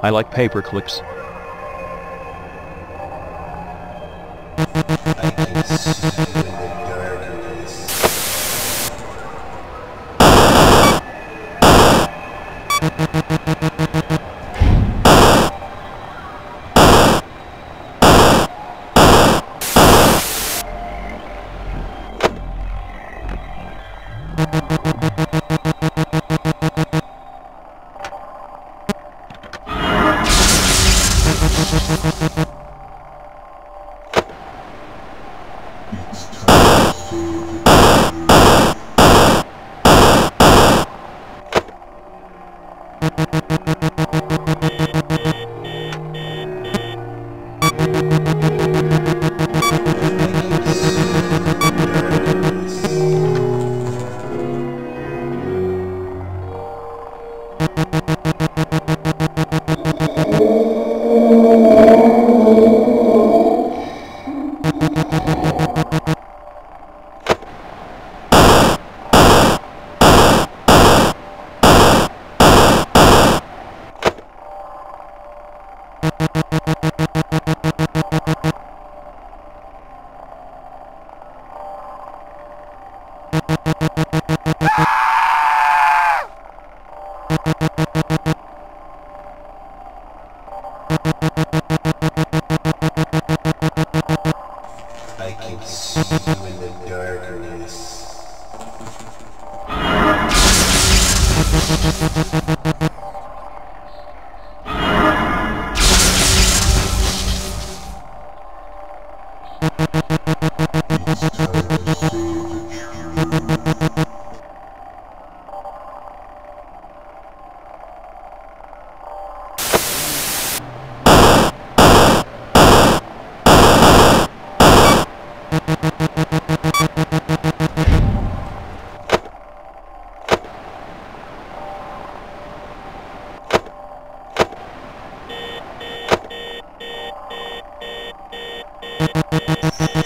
I like paper clips. I can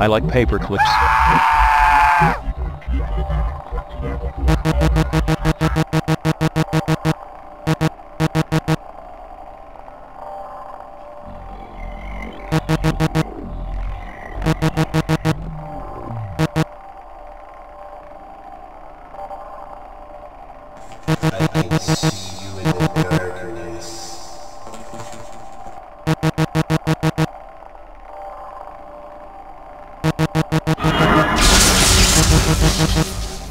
I like paper clips. I see you in the. you